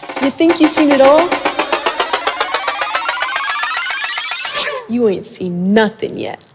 You think you've seen it all? You ain't seen nothing yet.